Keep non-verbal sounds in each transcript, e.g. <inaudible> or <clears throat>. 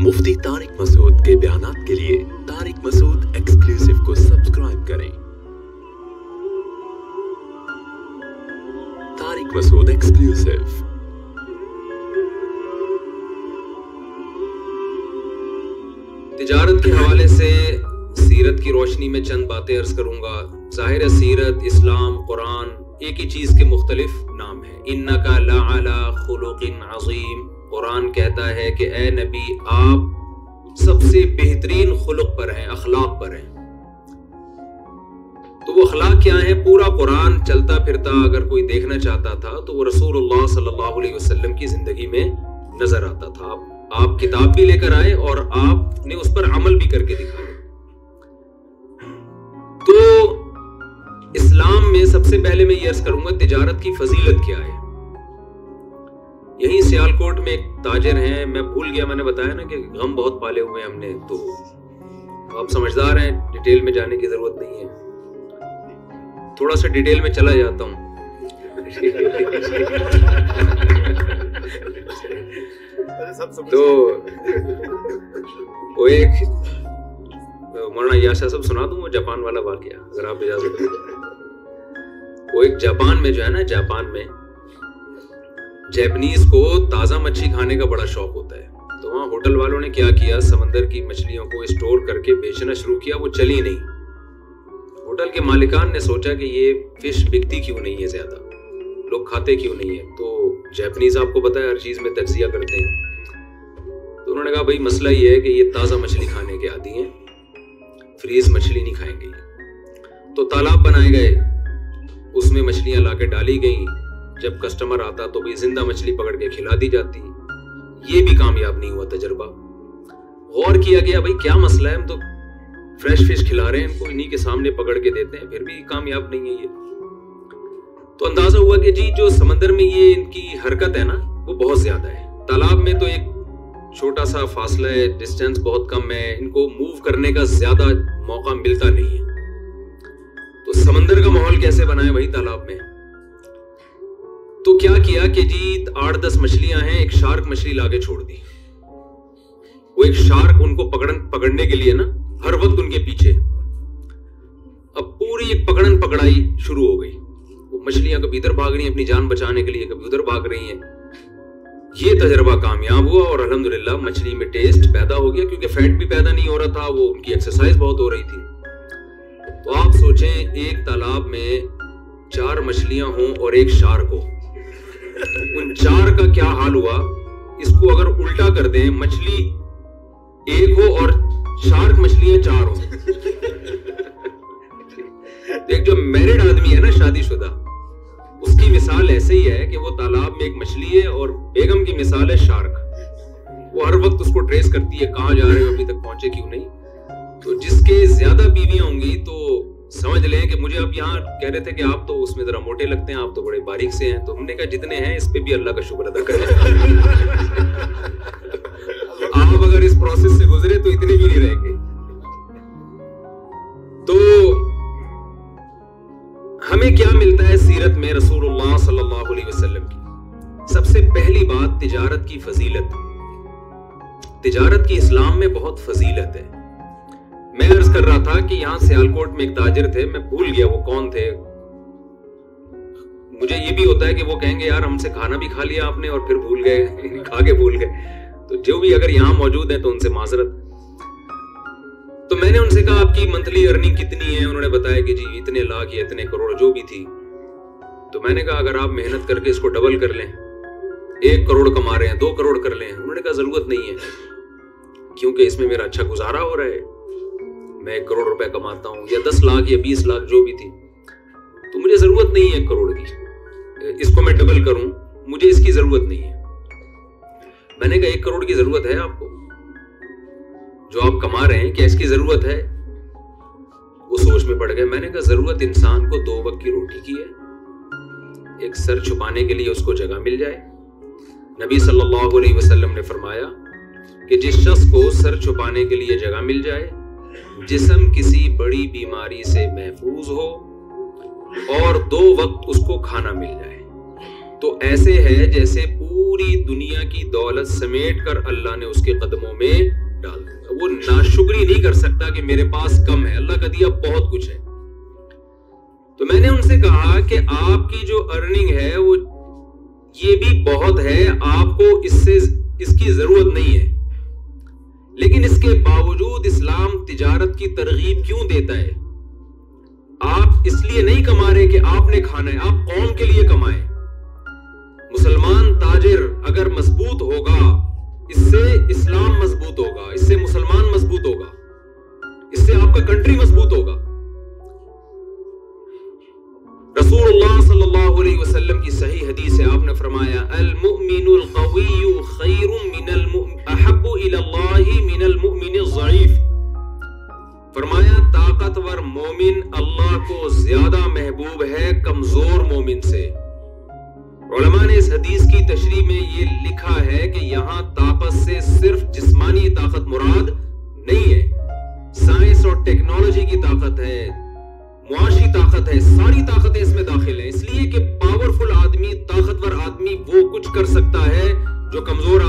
मुफ्ती तारिक मसूद के बयान के लिए तारिक मसूद एक्सक्लूसिव को सब्सक्राइब करें। तारिक मसूद एक्सक्लूसिव तिजारत के हवाले से सीरत की रोशनी में चंद बातें अर्ज़ करूँगा। ज़ाहिर सीरत, इस्लाम, कुरान एक ही चीज़ के मुख्तलिफ़ नाम है। इन्ना का लाला खुलुकिन अजीम। कुरान कहता है कि ए नबी आप सबसे बेहतरीन खुलक पर हैं अखलाक पर हैं। तो वो अखलाक क्या है? पूरा कुरान चलता फिरता अगर कोई देखना चाहता था तो वो रसूलुल्लाह सल्लल्लाहु अलैहि वसल्लम की ज़िंदगी में नज़र आता था। आप, आप किताब भी लेकर आए और आपने उस पर अमल भी करके दिखाया। तो इस्लाम में सबसे पहले मैं ये अर्ज़ करूँगा तिजारत की फजीलत क्या है? यही सियालकोट में एक ताजर हैं। मैं भूल गया, मैंने बताया ना कि गम बहुत पाले हुए हमने तो आप समझदार हैं, डिटेल में जाने की ज़रूरत नहीं है। थोड़ा सा डिटेल में चला जाता हूँ। <laughs> तो वो एक, मौलाना याशा सब सुना दूँ, वो जापान वाला वाक्य, अगर आप इजाज़त वो एक जापान में जो है ना, जापान में जैपनीज को ताज़ा मच्छी खाने का बड़ा शौक होता है। तो वहाँ होटल वालों ने क्या किया? समंदर की मछलियों को स्टोर करके बेचना शुरू किया, वो चली नहीं। होटल के मालिकान ने सोचा कि ये फ़िश बिकती क्यों नहीं है ज़्यादा? लोग खाते क्यों नहीं है? तो जैपनीज आपको पता है, हर चीज़ में तजिया करते हैं। तो उन्होंने कहा, भाई, मसला ये है कि ये ताज़ा मछली खाने के आदि हैं। फ्रीज मछली नहीं खाएँगे तो तालाब बनाए गए। उसमें मछलियाँ लाके डाली गई। जब कस्टमर आता तो भी ज़िंदा मछली पकड़ के खिला दी जाती। ये भी कामयाब नहीं हुआ तजर्बा। गौर किया गया, भाई, क्या मसला है? हम तो फ्रेश फ़िश खिला रहे हैं इनको इन्हीं के सामने पकड़ के देते हैं, फिर भी कामयाब नहीं है ये। तो अंदाज़ा हुआ कि जी, जो समंदर में ये इनकी हरकत है ना, वो बहुत ज़्यादा है। तालाब में तो एक छोटा सा फासला है डिस्टेंस बहुत कम है, इनको मूव करने का ज़्यादा मौका मिलता नहीं है। तो समंदर का माहौल कैसे बनाए वही तालाब में? तो क्या किया कि जी आठ दस मछलियाँ हैं, एक शार्क मछली लाके छोड़ दी? वो एक शार्क उनको पकड़न, पकड़ने के लिए ना, हर वक्त उनके पीछे। अब पूरी एक पकड़न पकड़ाई शुरू हो गई। वो मछलियाँ कभी इधर भाग रही हैं अपनी जान बचाने के लिए, कभी उधर भाग रही हैं। ये तजर्बा कामयाब हुआ और अल्हम्दुलिल्लाह मछली में टेस्ट पैदा हो गया, क्योंकि फैट भी पैदा नहीं हो रहा था, वो उनकी एक्सरसाइज बहुत हो रही थी। तो आप सोचें, एक तालाब में चार मछलियाँ हों और एक शार्क हो। उन चार का क्या हाल हुआ? इसको अगर उल्टा कर दें, मछली एक हो और शार्क मछलियाँ चार हो। एक जो मैरिड आदमी है ना शादीशुदा, उसकी मिसाल ऐसे ही है कि वो तालाब में एक मछली है और बेगम की मिसाल है शार्क वो हर वक्त उसको ट्रेस करती है, कहाँ जा रहे हो, अभी तक पहुँचे क्यों नहीं? तो जिसके ज़्यादा बीवियाँ होंगी तो समझ लें कि मुझे अब यहाँ कह रहे थे कि आप तो उसमें जरा मोटे लगते हैं, आप तो बड़े बारीक से हैं तो हमने कहा जितने हैं, इस पे भी अल्लाह का शुक्र अदा करें। <laughs> आप अगर इस प्रोसेस से गुजरे तो इतने भी नहीं रहेंगे। तो हमें क्या मिलता है सीरत में रसूलुल्लाह सल्लल्लाहु अलैहि वसल्लम की? सबसे पहली बात, तिजारत की फजीलत। तिजारत की इस्लाम में बहुत फजीलत है। मैं अर्ज़ कर रहा था कि यहाँ सियालकोट में एक ताजिर थे, मैं भूल गया वो कौन थे। मुझे ये भी होता है कि वो कहेंगे, यार, हमसे खाना भी खा लिया आपने और फिर भूल गए, <laughs> खा के भूल गए। तो जो भी अगर यहाँ मौजूद है तो उनसे माजरत। तो मैंने उनसे कहा, आपकी मंथली अर्निंग कितनी है? उन्होंने बताया कि जी, इतने लाख या इतने करोड़, जो भी थी। तो मैंने कहा, अगर आप मेहनत करके इसको डबल कर लें, एक करोड़ कमा रहे हैं, दो करोड़ कर लें। उन्होंने कहा, ज़रूरत नहीं है, क्योंकि इसमें मेरा अच्छा गुजारा हो रहा है। मैं एक करोड़ रुपए कमाता हूँ, या दस लाख, या बीस लाख, जो भी थी। तो मुझे ज़रूरत नहीं है करोड़ की। इसको मैं डबल करूँ, मुझे इसकी ज़रूरत नहीं है। मैंने कहा, एक करोड़ की ज़रूरत है आपको? जो आप कमा रहे हैं, क्या इसकी ज़रूरत है? वो सोच में पड़ गए। मैंने कहा, ज़रूरत इंसान को दो वक्त की रोटी की है। एक सर छुपाने के लिए उसको जगह मिल जाए। नबी सल्लल्लाहु अलैहि वसल्लम ने फरमाया कि जिस शख्स को सर छुपाने के लिए जगह मिल जाए जिसम किसी बड़ी बीमारी से महफूज हो और दो वक्त उसको खाना मिल जाए। तो ऐसे है जैसे पूरी दुनिया की दौलत समेट कर अल्लाह ने उसके कदमों में डाल दिया। वो नाशुक्री नहीं कर सकता कि मेरे पास कम है। अल्लाह का दिया बहुत कुछ है। तो मैंने उनसे कहा कि आपकी जो अर्निंग है, वो ये भी बहुत है। आपको इससे, इसकी ज़रूरत तरगीब क्यों देता है? आप इसलिए नहीं कमा रहे कि आपने खाना है, आप कौम के लिए कमाए। मुसलमान ताजिर अगर मज़बूत होगा, इससे इस्लाम मज़बूत होगा, इससे मुसलमान मज़बूत होगा, इससे आपका कंट्री मज़बूत होगा। रसूलुल्लाह सल्लल्लाहु अलैहि वसल्लम की सही हदीस है आपने फरमाया अल मुमिनुल कविय्यु कर सकता है जो कमज़ोर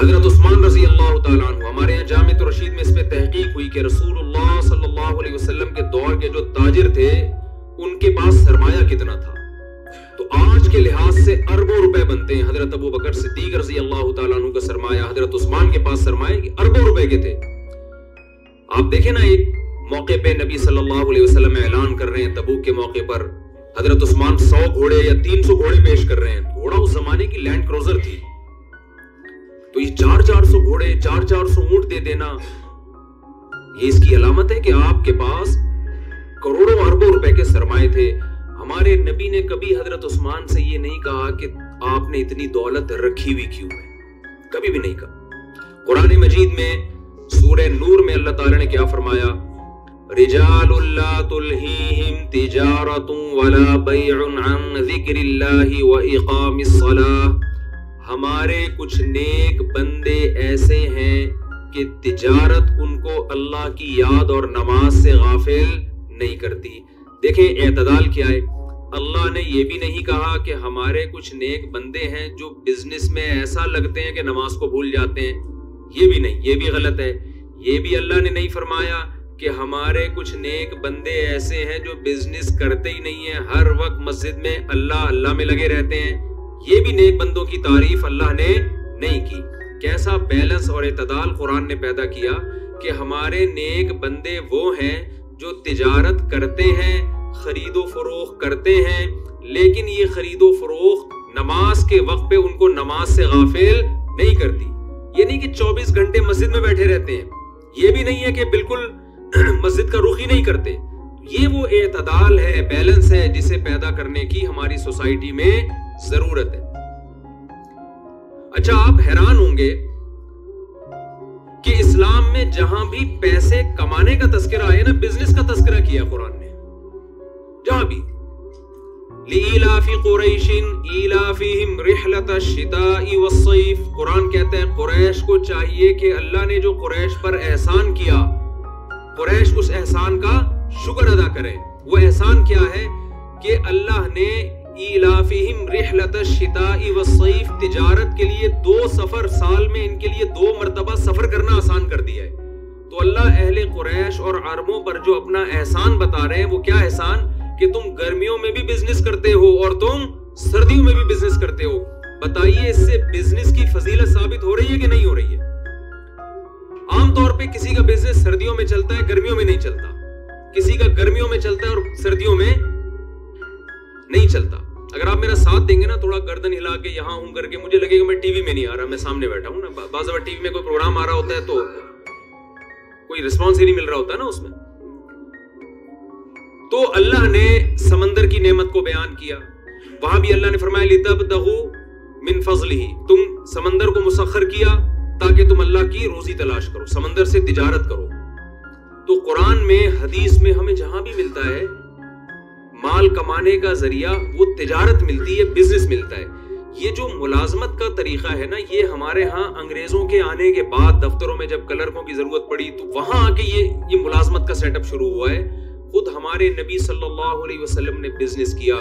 हज़रत उस्मान रज़ी अल्लाह तआला हमारे यहाँ जामित रशीद में इस पे तहकीक हुई कि रसूलुल्लाह सल्लल्लाहु अलैहि वसल्लम के दौर के जो ताजिर थे, उनके पास सरमाया कितना था? तो आज के लिहाज से अरबों रुपए बनते हैं हज़रत अबू बकर सिद्दीक रज़ी अल्लाह तआला का सरमाया। हज़रत उस्मान के पास सरमाया अरबों रुपए के थे। आप देखें ना, एक मौके पे नबी सल्लल्लाहु अलैहि वसल्लम ऐलान कर रहे हैं तबूक के मौके पर। हज़रत उस्मान सौ घोड़े या तीन सौ घोड़े पेश कर रहे हैं। घोड़ा उस जमाने की लैंड क्रोजर थी। ये चार चार सौ घोड़े, चार चार सौ ऊँट दे देना। ये इसकी अलामत है कि आपके पास करोड़ों अरबों रुपए के सरमाए थे। हमारे नबी ने कभी हज़रत उस्मान से ये नहीं कहा कि आपने इतनी दौलत रखी हुई क्यों है। कभी भी नहीं कहा। कुरान मजीद में, सूरह नूर में अल्लाह ताला ने क्या फरमाया? रिजालुल्ला हमारे कुछ नेक बंदे ऐसे हैं कि तिजारत उनको अल्लाह की याद और नमाज़ से गाफिल नहीं करती। देखें, एतदाल क्या है? अल्लाह ने यह भी नहीं कहा कि हमारे कुछ नेक बंदे हैं जो बिज़नेस में ऐसा लगते हैं कि नमाज़ को भूल जाते हैं। ये भी नहीं, ये भी गलत है। ये भी अल्लाह ने नहीं फरमाया कि हमारे कुछ नेक बंदे ऐसे हैं जो बिज़नेस करते ही नहीं है। हर वक्त मस्जिद में अल्लाह अल्लाह में लगे रहते हैं। ये भी नेक बंदों की तारीफ़ अल्लाह ने नहीं की। कैसा बैलेंस और इतदाल कुरान ने पैदा किया कि हमारे नेक बंदे वो हैं जो तिजारत करते हैं, खरीदो फरोख करते हैं, लेकिन ये खरीदो फरोख नमाज़ के वक्त पे उनको नमाज़ से गाफिल नहीं करती। ये नहीं कि 24 घंटे मस्जिद में बैठे रहते हैं। ये भी नहीं है कि बिल्कुल <clears throat> मस्जिद का रुख ही नहीं करते। ये वो एतदाल है, बैलेंस है जिसे पैदा करने की हमारी सोसाइटी में ज़रूरत है। अच्छा आप हैरान होंगे कि इस्लाम में जहाँ भी पैसे कमाने का तस्करा है ना बिज़नेस का तस्करा किया कुरान ने। जहाँ भी। कुरान कहते हैं, कुरैश को चाहिए कि अल्लाह ने जो कुरैश पर एहसान किया, कुरैश उस एहसान का शुक्र अदा करें। वो एहसान क्या है? कि अल्लाह ने इलाफिहिम रिहलत शिताई व सईफ तिजारत के लिए दो सफ़र साल में इनके लिए दो मरतबा सफ़र करना आसान कर दिया है तो अल्लाह अहले कुरैश और अरबों पर जो अपना एहसान बता रहे हैं वो क्या एहसान कि तुम गर्मियों में भी बिज़नेस करते हो और तुम सर्दियों में भी बिज़नेस करते हो बताइए इससे बिज़नेस की फजीलत साबित हो रही है कि नहीं हो रही है आमतौर पे किसी का बिज़नेस सर्दियों में चलता है गर्मियों में नहीं चलता किसी का गर्मियों में चलता है और सर्दियों में नहीं चलता अगर आप मेरा साथ देंगे ना, थोड़ा गर्दन हिला के यहाँ हूँ करके, मुझे लगेगा मैं टीवी में नहीं आ रहा, मैं सामने बैठा हूँ ना। बाज टीवी में कोई प्रोग्राम आ रहा होता है तो कोई रिस्पॉन्स ही नहीं मिल रहा होता ना उसमें। तो अल्लाह ने समंदर की नेमत को बयान किया। वहाँ भी अल्लाह ने फरमाया लितब दहू मिन फजल ही तुम समंदर को मुसखर किया, ताकि तुम अल्लाह की रोजी तलाश करो, समंदर से तिजारत करो। तो कुरान में, हदीस में हमें जहाँ भी मिलता है माल कमाने का ज़रिया वो तिजारत मिलती है बिज़नेस मिलता है। ये जो मुलाजमत का तरीका है ना, ये हमारे यहाँ अंग्रेज़ों के आने के बाद, दफ्तरों में जब क्लर्कों की ज़रूरत पड़ी तो वहाँ आके ये ये मुलाजमत का सेटअप शुरू हुआ है। खुद हमारे नबी सल्लल्लाहु अलैहि वसल्लम ने बिज़नेस किया।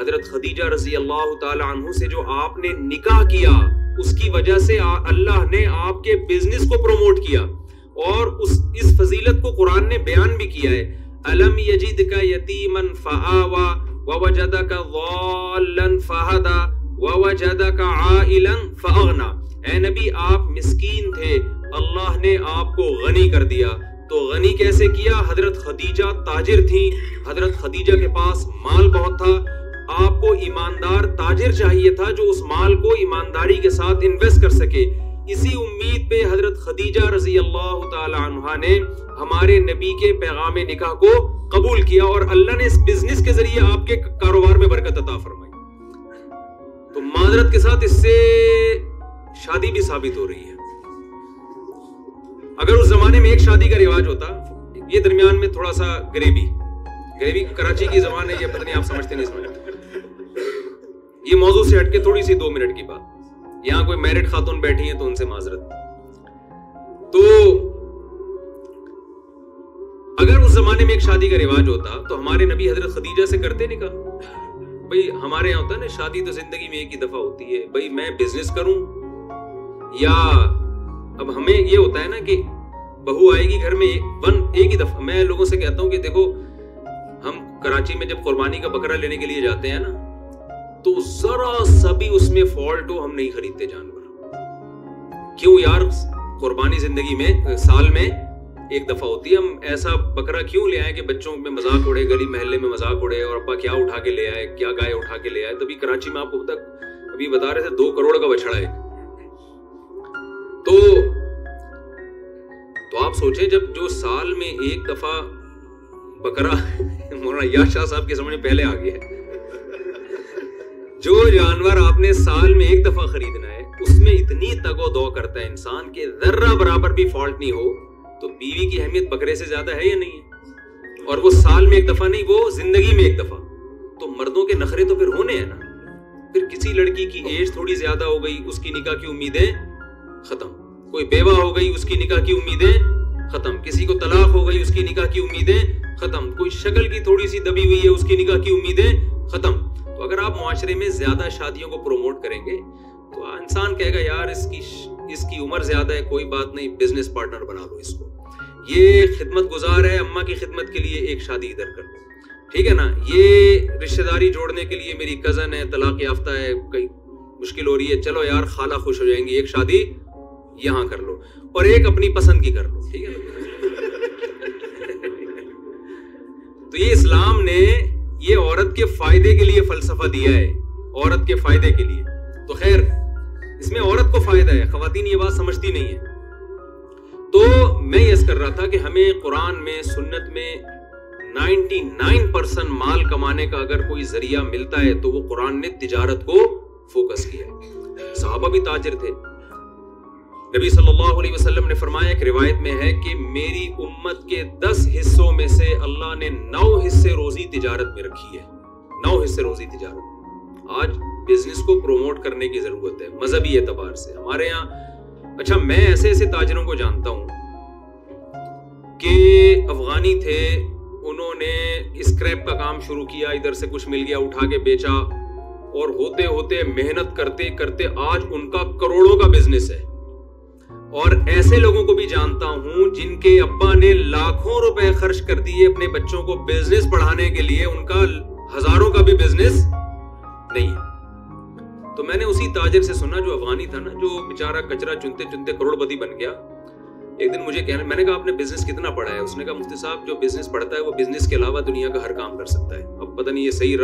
हज़रत खदीजा रज़ी अल्लाह तु से जो आपने निकाह किया, उसकी वजह से अल्लाह ने आपके बिज़नेस को प्रमोट किया। और उस, इस फजीलत को कुरान ने बयान भी किया है। अलम यजिद का यतीमन फआवा ववजदका ज़ाल्लन फहदा ववजदका आइलन फअगना ए नबी, आप मिस्कीन थे, अल्लाह ने आपको गनी कर दिया। तो गनी कैसे किया? हज़रत खदीजा ताजिर थी। हज़रत खदीजा के पास माल बहुत था। आपको ईमानदार ताजिर चाहिए था, जो उस माल को ईमानदारी के साथ इन्वेस्ट कर सके। इसी उम्मीद पे हज़रत खदीजा रज़ी अल्लाह तहा ने हमारे नबी के पैगाम निकाह को कबूल किया और अल्लाह ने इस बिज़नेस के ज़रिए आपके कारोबार में बरकत अता फरमाई। तो माजरत के साथ इससे शादी भी साबित हो रही है। अगर उस जमाने में एक शादी का रिवाज होता, ये दरमियान में थोड़ा सा गरीबी गरीबी कराची की जबान है, ये पता नहीं आप समझते नहीं समझते। ये मौजूद से हटके थोड़ी सी दो मिनट की बात। यहाँ कोई मैरिड खातून बैठी है तो उनसे माजरत। तो जमाने में एक शादी का रिवाज होता तो हमारे नबी हज़रत खदीजा से करते निकाह। भाई, हमारे यहाँ होता है ना, शादी तो ज़िंदगी में एक ही दफ़ा होती है। भाई, मैं बिज़नेस करूँ? या, अब हमें ये होता है ना कि बहू आएगी घर में, वन, एक ही दफ़ा। मैं लोगों से कहता हूँ कि देखो, हम कराची में जब कुर्बानी का बकरा लेने के लिए जाते हैं ना तो जरा सभी उसमें फॉल्ट हो, हम नहीं खरीदते जानवर। क्यों यार, कुर्बानी ज़िंदगी में, साल में एक दफ़ा होती है, हम ऐसा बकरा क्यों ले आए कि बच्चों में मज़ाक उड़े, गली महल्ले में मज़ाक उड़े और अब्बा क्या उठा के ले आए, क्या गाय उठा के ले आए? तभी कराची में आपको तक अभी बता रहे थे दो करोड़ का बछड़ा है तो तो आप सोचें जब जो साल में एक दफ़ा बकरा <laughs> मौलाना याद शाह साहब के समझ पहले आ गया जो जानवर आपने साल में एक दफ़ा खरीदना है, उसमें इतनी तगो दो करता है इंसान के जर्रा बराबर भी फॉल्ट नहीं हो। तो बीवी की अहमियत बकरे से ज़्यादा है या नहीं है? और वो साल में एक दफ़ा नहीं, वो ज़िंदगी में एक दफ़ा। तो मर्दों के नखरे तो फिर होने हैं ना। फिर किसी लड़की की एज थोड़ी ज़्यादा हो गई, उसकी निकाह की उम्मीदें खत्म। कोई बेवा हो गई, उसकी निकाह की उम्मीदें खत्म। किसी को तलाक हो गई, उसकी निकाह की उम्मीदें खत्म। कोई शक्ल की थोड़ी सी दबी हुई है, उसकी निकाह की उम्मीदें खत्म। तो अगर आप मुआशरे में ज़्यादा शादियों को प्रमोट करेंगे तो इंसान कहेगा, यार, इसकी इसकी उम्र ज़्यादा है, कोई बात नहीं बिज़नेस पार्टनर बना लो इसको। ये खिदमत गुजार है अम्मा की खिदमत के लिए एक शादी इधर कर। ठीक है ना? ये रिश्तेदारी जोड़ने के लिए मेरी कज़न है, तलाक याफ्ता है कहीं मुश्किल हो रही है। चलो यार, खाला खुश हो जाएँगी। एक शादी यहाँ कर लो और एक अपनी पसंद की कर लो। ठीक है ना? <laughs> तो ये इस्लाम ने ये औरत के फ़ायदे के लिए फलसफा दिया है। औरत के फ़ायदे के लिए। तो खैर, इसमें औरत को फ़ायदा है। खातन ये बात समझती नहीं है। तो मैं यस कर रहा था कि हमें कुरान में, सुन्नत में 99 परसेंट माल कमाने का अगर कोई ज़रिया मिलता है तो वो कुरान ने तिजारत को फोकस किया साहबा भी ताजिर थे। नबी सल्लल्लाहु अलैहि वसल्लम ने फरमाया, एक रिवायत में है कि मेरी उम्मत के दस हिस्सों में से अल्लाह ने नौ हिस्से रोजी तिजारत में रखी है। नौ हिस्से रोजी तिजारत। आज बिज़नेस को प्रमोट करने की ज़रूरत है, मजहबी एतबार से। हमारे यहाँ अच्छा मैं ऐसे ऐसे ताजरों को जानता हूँ कि अफगानी थे, उन्होंने स्क्रैप का काम शुरू किया, इधर से कुछ मिल गया, उठा के बेचा। और होते होते मेहनत करते करते आज उनका करोड़ों का बिज़नेस है। और ऐसे लोगों को भी जानता हूँ, जिनके अब्बा ने लाखों रुपए खर्च कर दिए अपने बच्चों को बिज़नेस पढ़ाने के लिए, उनका हज़ारों का भी बिज़नेस नहीं है। तो मैंने उसी ताजिर से सुना, जो अफगानी था ना, जो बेचारा कचरा चुनते चुनते करोड़पति बन गया। एक दिन मुझे कहना, मैंने कहा, आपने बिज़नेस कितना पढ़ा है? उसने कहा, मुफ्ती साहब, जो बिज़नेस पढ़ता है, वो बिज़नेस के अलावा दुनिया का हर काम कर सकता है। अब पता नहीं ये सही र...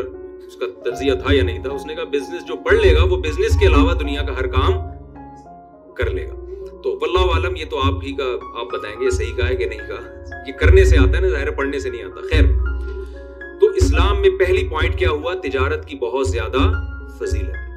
उसका तजिया था या नहीं था। उसने कहा बिज़नेस जो पढ़ लेगा, वो बिज़नेस के अलावा दुनिया का हर काम कर लेगा। तो वल्ला आलम, ये तो आप ही का, आप बताएँगे सही कहा है कि नहीं कहा? ये करने से आता है ना, ज़ाहिर पढ़ने से नहीं आता। खैर तो इस्लाम में पहली पॉइंट क्या हुआ? तिजारत की बहुत ज़्यादा फजीलत।